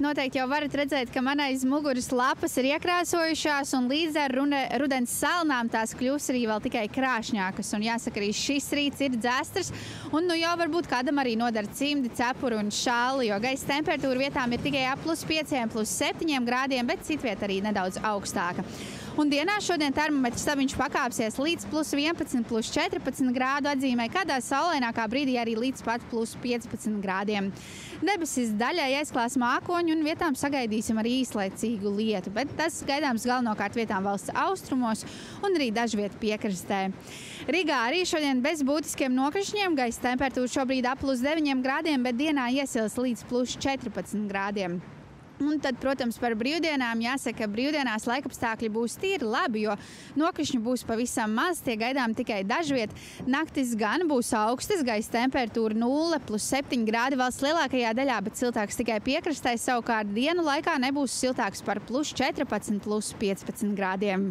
Noteikti jau varat redzēt, ka manais muguras lapas ir iekrāsojušās, un līdz ar rune, rudens salnām tās kļūs arī vēl tikai krāšņākas. Un jāsaka, arī šis rīts ir dzēstrs, un nu jau varbūt kādam arī nodara cimdi, cepuri un šāli, jo gaisa temperatūra vietām ir tikai ap plus 5, plus 7 grādiem, bet citviet arī nedaudz augstāka. Un dienā šodien termometra stabiņš pakāpsies līdz plus 11, plus 14 grādu atzīmē, kādā saulainākā brīdī arī līdz pat plus 15 grādiem. Debesis daļai aizklās mākoņu un vietām sagaidīsim arī īslaicīgu lietu, bet tas gaidāms galvenokārt vietām valsts austrumos un arī dažviet piekrastē. Rīgā arī šodien bez būtiskiem nokrišņiem gaisa temperatūra šobrīd ap plus 9 grādiem, bet dienā iesils līdz plus 14 grādiem. Un tad, protams, par brīvdienām jāsaka, ka brīvdienās laikapstākļi būs tīri labi, jo nokrišņi būs pavisam maz, tie gaidām tikai dažviet. Naktis gan būs augstas, gaisa temperatūra 0, plus 7 grādi valsts lielākajā daļā, bet siltāks tikai piekrastē. Savukārt dienu laikā nebūs siltāks par plus 14, plus 15 grādiem.